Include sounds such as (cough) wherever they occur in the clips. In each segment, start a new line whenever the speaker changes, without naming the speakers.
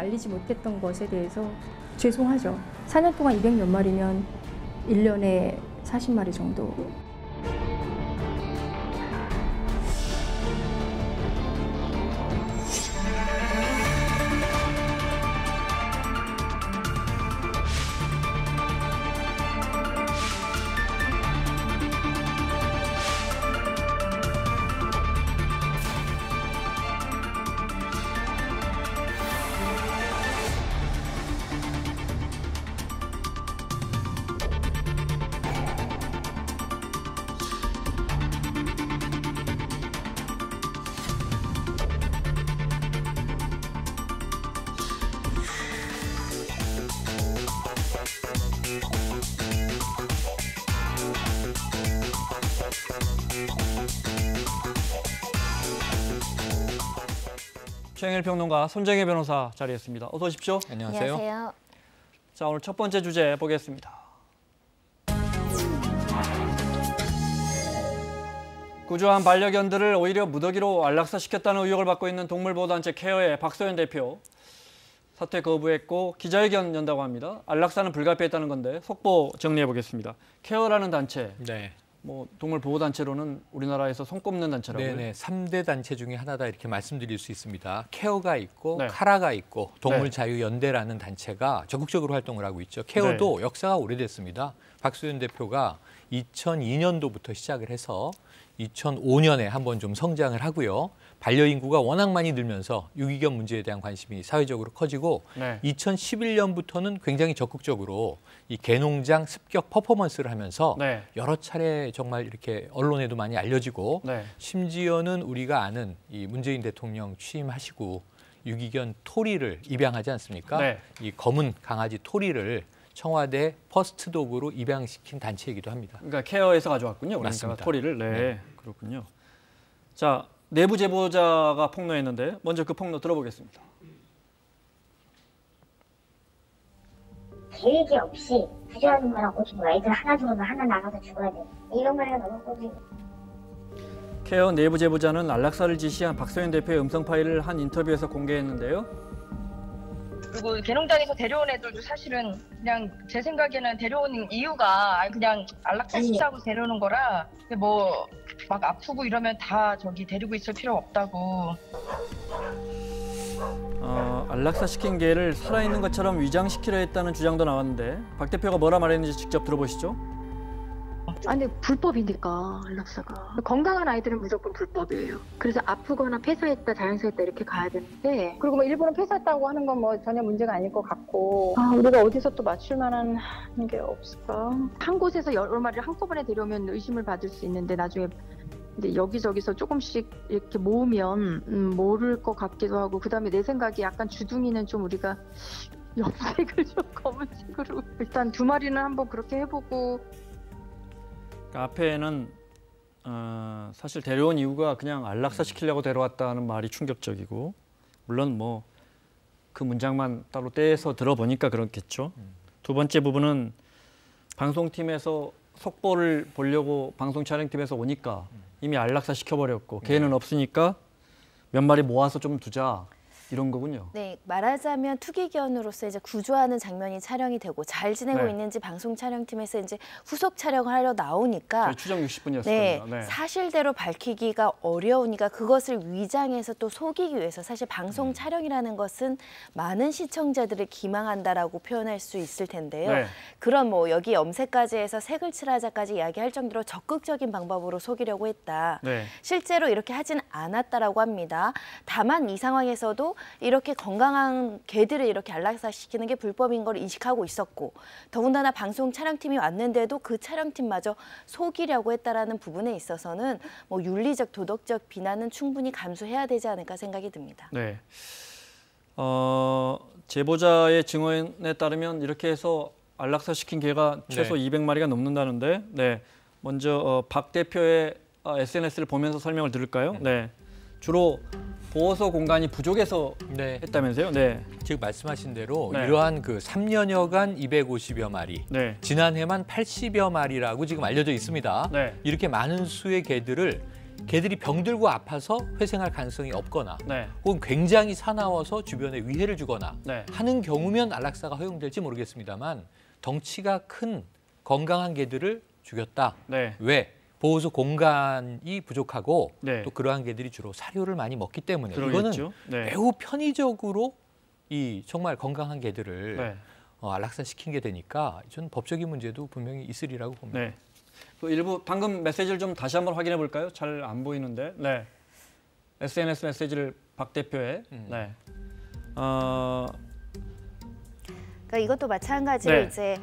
말리지 못했던 것에 대해서 죄송하죠. 4년 동안 200몇 마리면 1년에 40마리 정도.
최영일 평론가, 손정혜 변호사 자리했습니다. 어서 오십시오.
안녕하세요.
안녕하세요.
자, 오늘 첫 번째 주제 보겠습니다. 구조한 반려견들을 오히려 무더기로 안락사시켰다는 의혹을 받고 있는 동물보호단체 케어의 박소연 대표 사퇴 거부했고 기자회견 연다고 합니다. 안락사는 불가피했다는 건데 속보 정리해 보겠습니다. 케어라는 단체,
네.
뭐 동물 보호 단체로는 우리나라에서 손꼽는 단체라고요.
네네. 삼대 단체 중에 하나다 이렇게 말씀드릴 수 있습니다. 케어가 있고
네.
카라가 있고 동물
네.
자유 연대라는 단체가 적극적으로 활동을 하고 있죠. 케어도 역사가 오래됐습니다. 박수현 대표가 2002년도부터 시작을 해서 2005년에 한번 좀 성장을 하고요. 반려인구가 워낙 많이 늘면서 유기견 문제에 대한 관심이 사회적으로 커지고
네.
2011년부터는 굉장히 적극적으로 이 개농장 습격 퍼포먼스를 하면서
네.
여러 차례 정말 이렇게 언론에도 많이 알려지고
네.
심지어는 우리가 아는 이 문재인 대통령 취임하시고 유기견 토리를 입양하지 않습니까?
네.
이 검은 강아지 토리를 청와대 first dog로 입양시킨 단체이기도 합니다.
그러니까 케어에서 가져왔군요. 그러니까
맞습니다.
토리를. 네.
네.
그렇군요. 자, 내부 제보자가 폭로했는데 먼저 그 폭로 들어보겠습니다.
계획이 없이 구조하는 거라고 지금 애들 하나 죽으면 하나 나가서 죽어야 돼. 이런 말이 너무 꼬지.
케어 내부 제보자는 안락사를 지시한 박소연 대표의 음성 파일을 한 인터뷰에서 공개했는데요.
그리고 개농장에서 데려온 애들도 사실은 그냥 제 생각에는 데려온 이유가 그냥 안락사 시키자고 데려오는 거라 뭐 막 아프고 이러면 다 저기 데리고 있을 필요 없다고
어, 안락사 시킨 개를 살아있는 것처럼 위장시키려 했다는 주장도 나왔는데 박 대표가 뭐라 말했는지 직접 들어보시죠.
아니 불법이니까 안락사가. 건강한 아이들은 무조건 불법이에요. 그래서 아프거나 폐사했다 자연스했다 이렇게 가야 되는데.
그리고 뭐 일부러 폐사했다고 하는 건 뭐 전혀 문제가 아닐 것 같고. 아 우리가 어디서 또 맞출 만한 게 없을까?
한 곳에서 여러 마리를 한꺼번에 데려오면 의심을 받을 수 있는데 나중에 이제 여기저기서 조금씩 이렇게 모으면 음, 모를 것 같기도 하고. 그다음에 내 생각에 약간 주둥이는 좀 우리가 염색을 좀 (laughs) 검은색으로. 일단 두 마리는 한번 그렇게 해보고
그러니까 앞에는 어, 사실 데려온 이유가 그냥 안락사 시키려고 데려왔다는 말이 충격적이고 물론 뭐 그 문장만 따로 떼서 들어보니까 그렇겠죠. 두 번째 부분은 방송팀에서 속보를 보려고 방송 촬영팀에서 오니까 이미 안락사 시켜버렸고 걔는 없으니까 몇 마리 모아서 좀 두자 이런 거군요.
네, 말하자면 투기견으로서 이제 구조하는 장면이 촬영이 되고 잘 지내고
네.
있는지 방송 촬영팀에서 이제 후속 촬영을 하려 나오니까
추정 60분이었을
네.
네.
사실대로 밝히기가 어려우니까 그것을 위장해서 또 속이기 위해서 사실 방송
음.
촬영이라는 것은 많은 시청자들을 기망한다라고 표현할 수 있을 텐데요.
네.
그런 뭐 여기 염색까지 해서 색을 칠하자까지 이야기할 정도로 적극적인 방법으로 속이려고 했다.
네.
실제로 이렇게 하진 않았다라고 합니다. 다만 이 상황에서도 이렇게 건강한 개들을 이렇게 안락사 시키는 게 불법인 걸 인식하고 있었고 더군다나 방송 촬영팀이 왔는데도 그 촬영팀마저 속이려고 했다라는 부분에 있어서는 뭐 윤리적 도덕적 비난은 충분히 감수해야 되지 않을까 생각이 듭니다.
네. 어, 제보자의 증언에 따르면 이렇게 해서 안락사 시킨 개가 최소
네.
200마리가 넘는다는데, 네. 먼저 어, 박 대표의 어, SNS를 보면서 설명을 들을까요? 네. 주로 보호소 공간이 부족해서
네.
했다면서요? 네.
지금 말씀하신 대로
네.
이러한 그 3년여간 250여 마리,
네.
지난해만 80여 마리라고 지금 알려져 있습니다.
네.
이렇게 많은 수의 개들을 개들이 병들고 아파서 회생할 가능성이 없거나
네.
혹은 굉장히 사나워서 주변에 위해를 주거나
네.
하는 경우면 안락사가 허용될지 모르겠습니다만 덩치가 큰 건강한 개들을 죽였다.
네.
왜? 보호소 공간이 부족하고
네.
또 그러한 개들이 주로 사료를 많이 먹기 때문에 이거는
그러겠죠. 네.
매우 편의적으로 이 정말 건강한 개들을
네.
어, 안락사 시킨 게 되니까 저는 법적인 문제도 분명히 있으리라고 봅니다.
네. 그 일부 방금 메시지를 좀 다시 한번 확인해 볼까요? 잘 안 보이는데. 네. SNS 메시지를 박 대표의
음.
네. 어,
그러니까 이것도 마찬가지로
네.
이제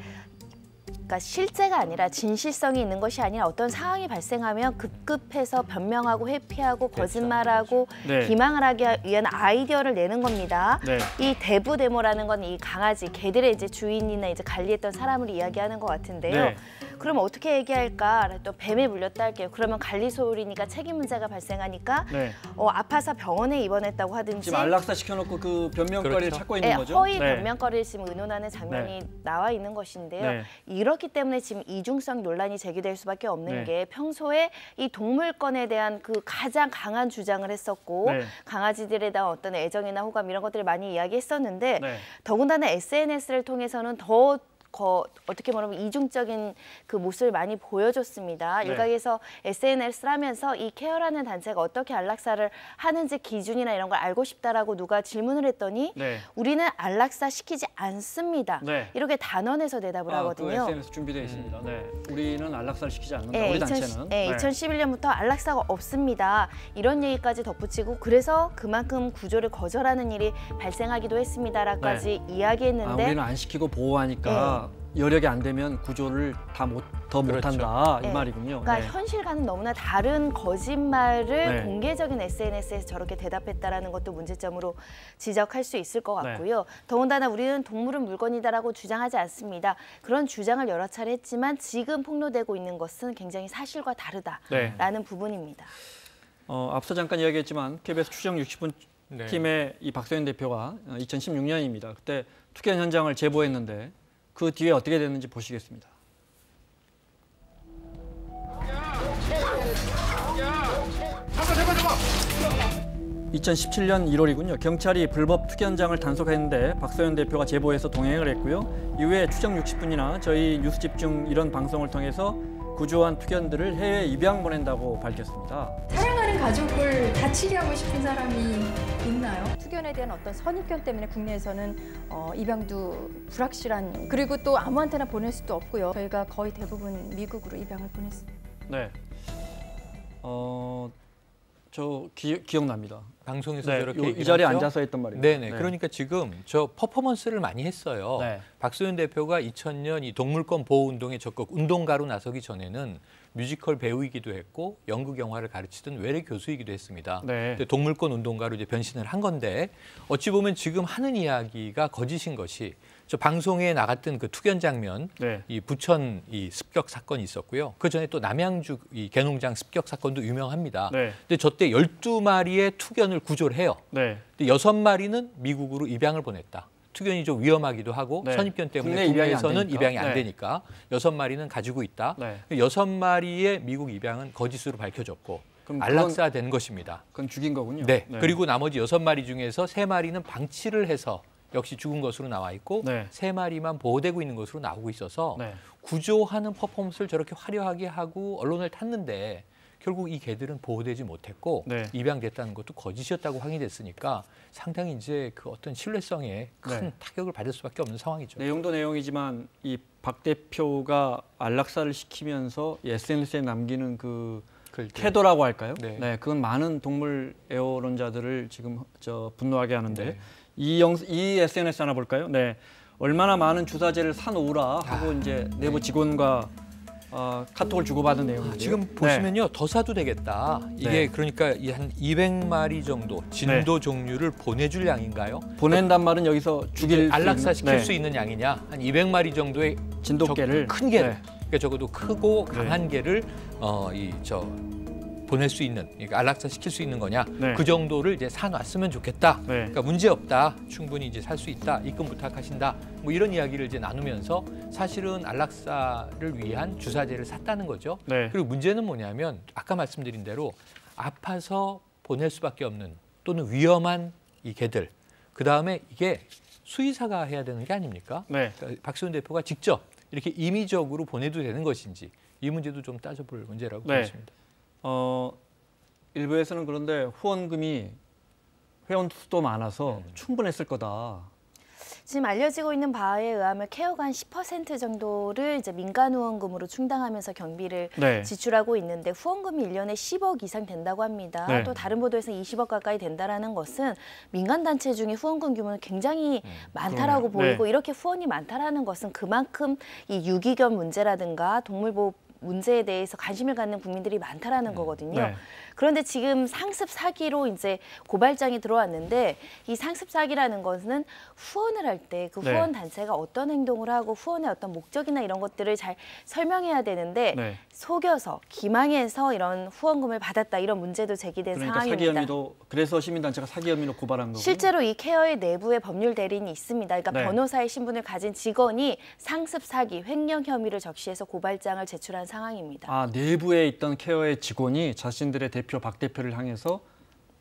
그러니까 실제가 아니라 진실성이 있는 것이 아니라 어떤 상황이 발생하면 급급해서 변명하고 회피하고 거짓말하고
네.
기망을 하기 위한 아이디어를 내는 겁니다.
네.
이 대부 데모라는 건 이 강아지 개들의 이제 주인이나 이제 관리했던 사람을 이야기하는 것 같은데요.
네.
그럼 어떻게 얘기할까? 또 뱀에 물렸다 할게요. 그러면 관리 소홀이니까 책임 문제가 발생하니까
네.
어, 아파서 병원에 입원했다고 하든지
지금 안락사 시켜놓고 그 변명거리를
그렇죠.
찾고 있는
예,
거죠.
허위
네.
변명거리를 지금 의논하는 장면이 나와 있는 것인데요.
네.
이렇 기 때문에 지금 이중성 논란이 제기될 수밖에 없는
네.
게 평소에 이 동물권에 대한 그 가장 강한 주장을 했었고
네.
강아지들에 대한 어떤 애정이나 호감 이런 것들을 많이 이야기했었는데
네.
더군다나 SNS를 통해서는 더 거, 어떻게 말하면 이중적인 그 모습을 많이 보여줬습니다.
네.
일각에서 SNS를 하면서 이 케어라는 단체가 어떻게 안락사를 하는지 기준이나 이런 걸 알고 싶다라고 누가 질문을 했더니
네.
우리는 안락사 시키지 않습니다.
네.
이렇게 단언해서 대답을
아, 그
하거든요.
SNS 준비되어 있습니다. 네. 우리는 안락사를 시키지 않는다.
예,
우리
2010,
단체는.
예, 2011년부터 안락사가 없습니다. 이런 얘기까지 덧붙이고 그래서 그만큼 구조를 거절하는 일이 발생하기도 했습니다라까지
아,
이야기했는데
우리는 안 시키고 보호하니까 여력이 안 되면 구조를 다 못더
그렇죠.
못한다 이
네.
말이군요.
그러니까
네.
현실과는 너무나 다른 거짓말을
네.
공개적인 SNS에서 저렇게 대답했다라는 것도 문제점으로 지적할 수 있을 것
네.
같고요. 더군다나 우리는 동물은 물건이다라고 주장하지 않습니다. 그런 주장을 여러 차례 했지만 지금 폭로되고 있는 것은 굉장히 사실과 다르다라는
네.
부분입니다.
어, 앞서 잠깐 이야기했지만 KBS 추정 60분
네.
팀의 이 박소연 대표가 2016년입니다. 그때 투견 현장을 제보했는데 그 뒤에 어떻게 됐는지 보시겠습니다. 2017년 1월이군요. 경찰이 불법 투견장을 단속했는데 박소연 대표가 제보해서 동행을 했고요. 이후에 추정 60분이나 저희 뉴스 집중 이런 방송을 통해서 구조한 투견들을 해외 입양 보낸다고 밝혔습니다.
사랑하는 가족을 다치게 하고 싶은 사람이 있나요? 투견에 대한 어떤 선입견 때문에 국내에서는 어, 입양도 불확실한 그리고 또 아무한테나 보낼 수도 없고요. 저희가 거의 대부분 미국으로 입양을 보냈습니다.
네. 어, 저 기, 기억납니다.
방송에서
네,
저렇게
요- 이 자리에? 앉아서 했던 말이에요.
네네. 그러니까 지금 저 퍼포먼스를 많이 했어요.
네.
박소연 대표가 2000년 이 동물권 보호 운동에 적극 운동가로 나서기 전에는 뮤지컬 배우이기도 했고 연극 영화를 가르치던 외래 교수이기도 했습니다.
네.
동물권 운동가로 이제 변신을 한 건데 어찌 보면 지금 하는 이야기가 거짓인 것이 저 방송에 나갔던 그 투견 장면
네.
이 부천 이 습격 사건이 있었고요. 그 전에 또 남양주 이 개농장 습격 사건도 유명합니다.
네.
근데 저때 12마리의 투견을 구조를 해요.
네.
근데 여섯 마리는 미국으로 입양을 보냈다. 투견이 좀 위험하기도 하고
네.
선입견 때문에
국내
국내에서는. 입양이 안
네.
되니까 여섯 마리는 가지고 있다.
네.
여섯 마리의 미국 입양은 거짓으로 밝혀졌고
그럼
안락사 된 것입니다.
그건 죽인 거군요.
네. 그리고 나머지 여섯 마리 중에서 세 마리는 방치를 해서 역시 죽은 것으로 나와 있고
네.
세 마리만 보호되고 있는 것으로 나오고 있어서
네.
구조하는 퍼포먼스를 저렇게 화려하게 하고 언론을 탔는데 결국 이 개들은 보호되지 못했고
네.
입양됐다는 것도 거짓이었다고 확인됐으니까 상당히 이제 그 어떤 신뢰성에 큰
네.
타격을 받을 수밖에 없는 상황이죠.
내용도 내용이지만 이 박 대표가 안락사를 시키면서 이 SNS에 남기는 그. 태도라고 할까요?
네.
그건 많은 동물 애호론자들을 지금 저 분노하게 하는데
네.
이, 영, 이 SNS 하나 볼까요? 네. 얼마나 많은 주사제를 사놓으라 하고 이제 내부 직원과 어, 카톡을 주고받은 내용인데요.
아, 지금 보시면요 더 사도 되겠다. 이게
네.
그러니까 이한 200마리 정도 진도 종류를 보내줄 양인가요?
네. 보낸단 말은 여기서 죽일
안락사 시킬
네.
수 있는 양이냐? 한 200마리 정도의
진돗개를
적- 큰 개를
네.
그러니까 적어도 크고 강한 개를 어 이저 보낼 수 있는 그러니까 안락사 시킬 수 있는 거냐?
네.
그 정도를 이제 사놨으면 좋겠다.
네.
그러니까 문제 없다. 충분히 이제 살 수 있다. 입금 부탁하신다. 뭐 이런 이야기를 이제 나누면서 사실은 안락사를 위한 주사제를 샀다는 거죠.
네.
그리고 문제는 뭐냐면 아까 말씀드린 대로 아파서 보낼 수밖에 없는 또는 위험한 이 개들. 그 다음에 이게 수의사가 해야 되는 게 아닙니까?
네.
그러니까 박수현 대표가 직접 이렇게 임의적으로 보내도 되는 것인지 이 문제도 좀 따져볼 문제라고
네.
보겠습니다.
어, 일부에서는 그런데 후원금이 회원 수도 많아서
음.
충분했을 거다.
지금 알려지고 있는 바에 의하면 케어가 한 10% 정도를 이제 민간 후원금으로 충당하면서 경비를
네.
지출하고 있는데 후원금이 일년에 10억 이상 된다고 합니다.
네.
또 다른 보도에서는 20억 가까이 된다라는 것은 민간 단체 중에 후원금 규모는 굉장히 많다라고
그러네요.
보이고 이렇게 후원이 많다라는 것은 그만큼 이 유기견 문제라든가 동물 보호 문제에 대해서 관심을 갖는 국민들이 많다라는 거거든요.
네.
그런데 지금 상습 사기로 이제 고발장이 들어왔는데 이 상습 사기라는 것은 후원을 할 때그
네.
후원 단체가 어떤 행동을 하고 후원의 어떤 목적이나 이런 것들을 잘 설명해야 되는데
네.
속여서 기망해서 이런 후원금을 받았다 이런 문제도 제기된
그러니까 사기
상황입니다.
혐의도 그래서 시민단체가 사기 혐의로 고발한 거고.
실제로 이 케어의 내부에 법률 대리인이 있습니다. 그러니까
네.
변호사의 신분을 가진 직원이 상습 사기, 횡령 혐의를 적시해서 고발장을 제출한 상황입니다.
아 내부에 있던 케어의 직원이 자신들의 대표 박 대표를 향해서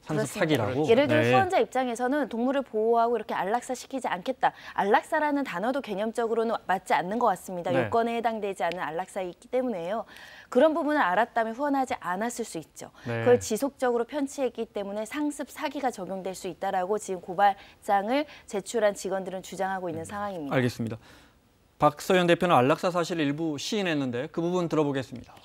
산습
그렇습니다.
사기라고.
예를 들어
네.
후원자 입장에서는 동물을 보호하고 이렇게 안락사 시키지 않겠다. 안락사라는 단어도 개념적으로는 맞지 않는 것 같습니다.
네.
요건에 해당되지 않는 안락사이기 때문에요. 그런 부분을 알았다면 후원하지 않았을 수 있죠.
네.
그걸 지속적으로 편취했기 때문에 상습 사기가 적용될 수 있다라고 지금 고발장을 제출한 직원들은 주장하고 있는 상황입니다.
알겠습니다. 박서연 대표는 안락사 사실을 일부 시인했는데 그 부분 들어보겠습니다.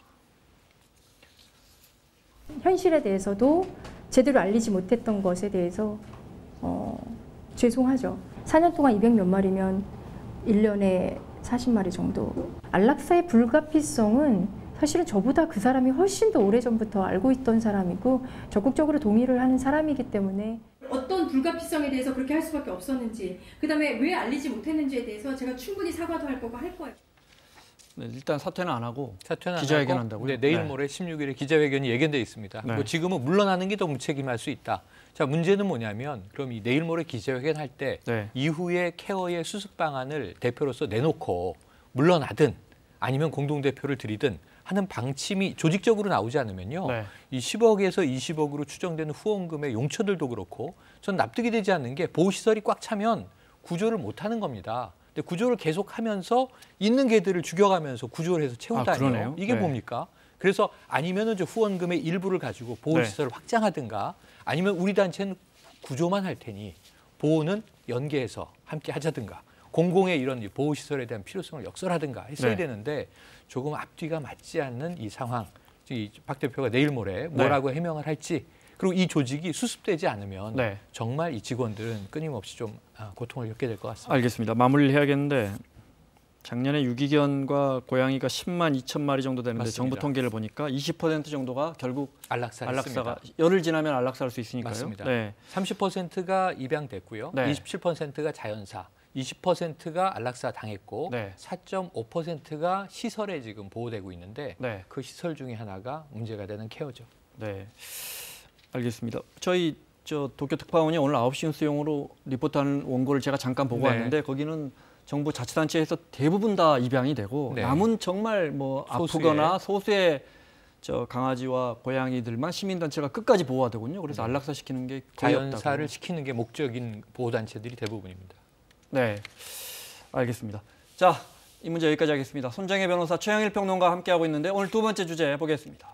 현실에 대해서도 제대로 알리지 못했던 것에 대해서 어, 죄송하죠. 4년 동안 200몇 마리면 1년에 40마리 정도. 안락사의 불가피성은 사실은 저보다 그 사람이 훨씬 더 오래전부터 알고 있던 사람이고 적극적으로 동의를 하는 사람이기 때문에 어떤 불가피성에 대해서 그렇게 할 수밖에 없었는지 그 다음에 왜 알리지 못했는지에 대해서 제가 충분히 사과도 할 거고 할 거예요.
네, 일단 사퇴는 안 하고
사퇴는 안
기자회견
하고,
한다고요?
네, 내일
네.
모레 16일에 기자회견이 예견돼 있습니다.
네.
뭐 지금은 물러나는 게 더 무책임할 수 있다. 자 문제는 뭐냐면 그럼 이 내일 모레 기자회견 할때
네.
이후에 케어의 수습 방안을 대표로서 내놓고 물러나든 아니면 공동 대표를 들이든 하는 방침이 조직적으로 나오지 않으면요.
네.
이 10억에서 20억으로 추정되는 후원금의 용처들도 그렇고 전 납득이 되지 않는 게 보호시설이 꽉 차면 구조를 못 하는 겁니다. 근데 구조를 계속하면서 있는 개들을 죽여가면서 구조를 해서
아,
채우다니요.
그러네요.
이게
네.
뭡니까? 그래서 아니면은 저 후원금의 일부를 가지고 보호시설을
네.
확장하든가 아니면 우리 단체는 구조만 할 테니 보호는 연계해서 함께 하자든가 공공의 이런 이 보호시설에 대한 필요성을 역설하든가 했어야
네.
되는데 조금 앞뒤가 맞지 않는 이 상황. 이박 대표가 내일 모레 뭐라고 해명을 할지 그리고 이 조직이 수습되지 않으면
네.
정말 이 직원들은 끊임없이 좀 아, 고통을 겪게 될 것 같습니다.
알겠습니다. 마무리를 해야겠는데 작년에 유기견과 고양이가 10만 2천 마리 정도 되는데
맞습니다.
정부 통계를 보니까 20% 정도가 결국
안락사
안락사가
했습니다.
열흘 지나면 안락사할 수 있으니까요.
맞습니다.
네.
30%가 입양됐고요.
네.
27%가 자연사, 20%가 안락사 당했고
네.
4.5%가 시설에 지금 보호되고 있는데
네.
그 시설 중에 하나가 문제가 되는 케어죠.
네. 알겠습니다. 저희 저 도쿄 특파원이 오늘 9시 뉴스용으로 리포트하는 원고를 제가 잠깐 보고
네.
왔는데 거기는 정부 자치단체에서 대부분 다 입양이 되고
네.
남은 정말 뭐
소수의.
아프거나 소수의 저 강아지와 고양이들만 시민단체가 끝까지 보호하더군요. 그래서
네.
안락사 시키는 게 거의
자연사를
없다고.
시키는 게 목적인 보호단체들이 대부분입니다.
네, 알겠습니다. 자, 이 문제 여기까지 하겠습니다. 손정혜 변호사, 최영일 평론가 함께하고 있는데 오늘 두 번째 주제 보겠습니다.